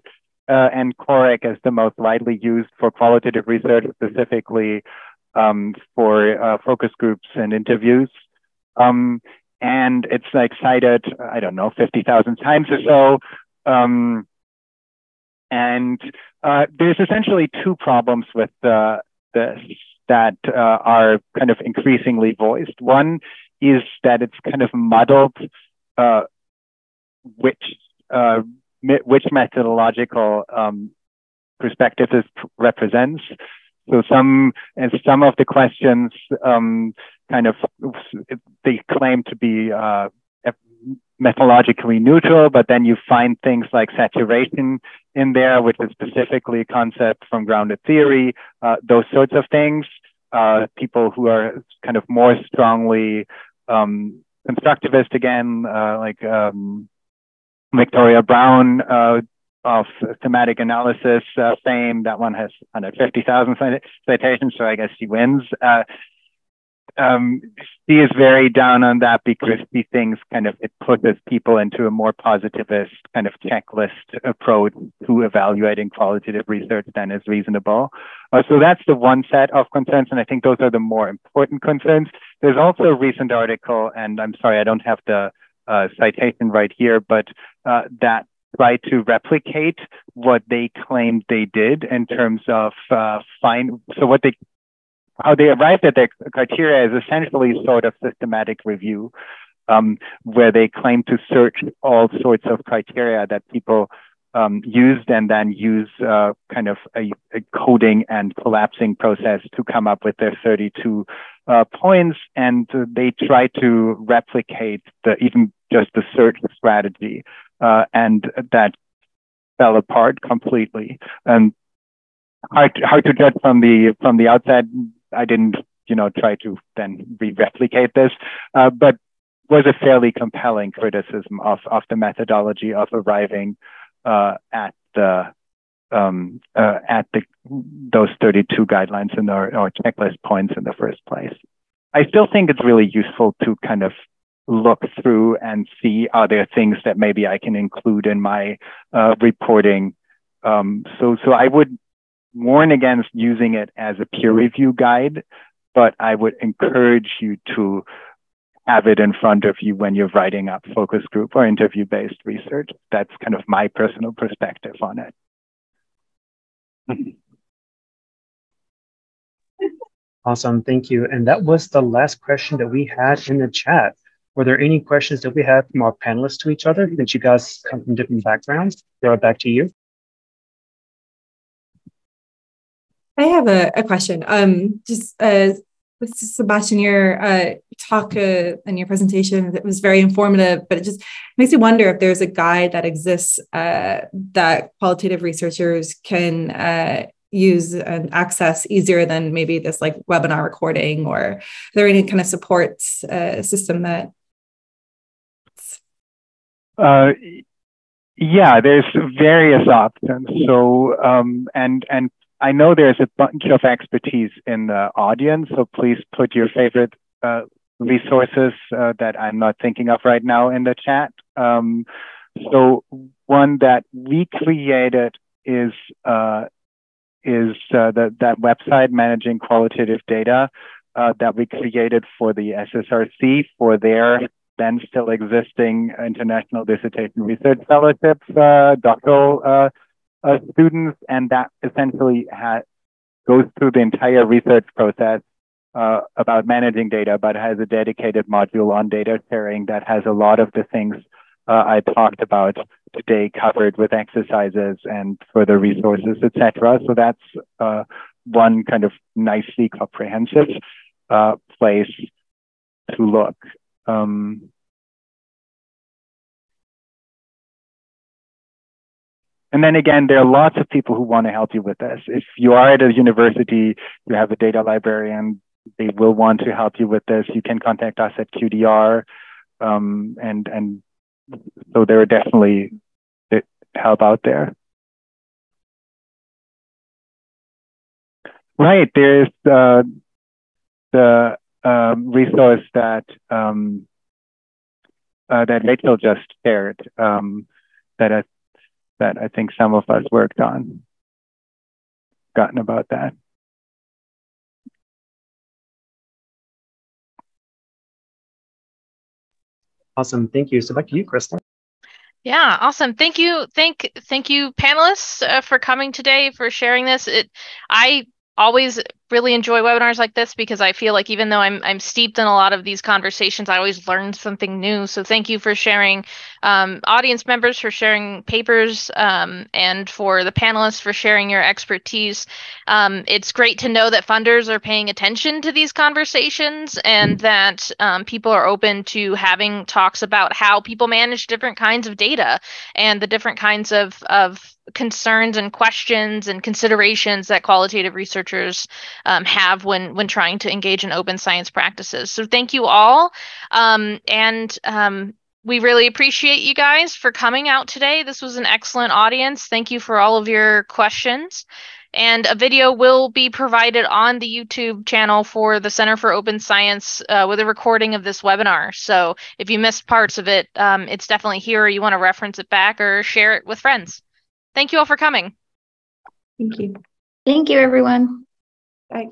[SPEAKER 4] uh, and COREQ is the most widely used for qualitative research, specifically um, for uh, focus groups and interviews. Um, and it's like cited, I don't know, 50,000 times or so. Um, and uh, there's essentially two problems with uh, this that uh, are kind of increasingly voiced. One is that it's kind of muddled uh, which uh, which methodological um, perspective this represents. So some and some of the questions um, kind of they claim to be uh, methodologically neutral, but then you find things like saturation in there, which is specifically a concept from grounded theory, uh, those sorts of things. Uh, people who are kind of more strongly um, constructivist again, uh, like um, Victoria Braun uh, of thematic analysis uh, fame. That one has 150,000 citations, so I guess she wins. Um, she is very down on that because she thinks kind of it pushes people into a more positivist kind of checklist approach to evaluating qualitative research than is reasonable. Uh, so that's the one set of concerns, and I think those are the more important concerns. There's also a recent article, and I'm sorry I don't have the uh, citation right here, but uh, that try to replicate what they claimed they did in terms of uh, find. So what they how they arrived at their criteria is essentially sort of systematic review, um, where they claim to search all sorts of criteria that people um, used and then use uh, kind of a, a, coding and collapsing process to come up with their 32 uh, points. And they try to replicate the even just the search strategy, uh, and that fell apart completely. And hard, hard to judge from the from the outside I didn't, you know, try to then re-replicate this, uh, but was a fairly compelling criticism of, of the methodology of arriving uh, at the um, uh, at the those 32 guidelines and our, our checklist points in the first place. I still think it's really useful to kind of look through and see are there things that maybe I can include in my uh, reporting. Um, so so I would warn against using it as a peer review guide, but I would encourage you to have it in front of you when you're writing up focus group or interview based research. That's kind of my personal perspective on it.
[SPEAKER 6] Awesome, thank you. And that was the last question that we had in the chat. Were there any questions that we had from our panelists to each other? Since you guys come from different backgrounds, throw it back to you.
[SPEAKER 2] I have a, a question. Um, just uh, Sebastian, your uh, talk uh, and your presentation it was very informative, but it just makes me wonder if there's a guide that exists uh, that qualitative researchers can uh, use and access easier than maybe this like webinar recording, or are there any kind of support uh, system that?
[SPEAKER 4] Uh, yeah, there's various options. So, um, and and I know there's a bunch of expertise in the audience, so please put your favorite uh, resources uh, that I'm not thinking of right now in the chat. Um, so one that we created is uh, is uh, the, that website managing qualitative data uh, that we created for the SSRC for their then still existing International Dissertation Research fellowships uh, doctoral uh, students, and that essentially ha- goes through the entire research process uh, about managing data, but has a dedicated module on data sharing that has a lot of the things uh, I talked about today covered with exercises and further resources, etc. So that's uh, one kind of nicely comprehensive uh, place to look. Um, And then again, there are lots of people who want to help you with this. If you are at a university, you have a data librarian, they will want to help you with this. You can contact us at QDR. Um, and, and so there are definitely help out there. Right, there's uh, the uh, resource that um, uh, that Rachel just shared um, that I that I think some of us worked on. Gotten about that.
[SPEAKER 6] Awesome. Thank you. So back to you, Krista.
[SPEAKER 1] Yeah, awesome. Thank you. Thank thank you panelists uh, for coming today for sharing this. It I always really enjoy webinars like this because I feel like even though I'm I'm steeped in a lot of these conversations, I always learn something new. So thank you for sharing, um, audience members for sharing papers, um, and for the panelists for sharing your expertise. Um, it's great to know that funders are paying attention to these conversations and that um, people are open to having talks about how people manage different kinds of data and the different kinds of of concerns and questions and considerations that qualitative researchers um, have when when trying to engage in open science practices. So thank you all, um, and um, we really appreciate you guys for coming out today. This was an excellent audience. Thank you for all of your questions. And a video will be provided on the YouTube channel for the Center for Open Science uh, with a recording of this webinar. So if you missed parts of it, um, it's definitely here. You want to reference it back or share it with friends. Thank you all for coming.
[SPEAKER 2] Thank you.
[SPEAKER 3] Thank you, everyone.
[SPEAKER 2] Bye.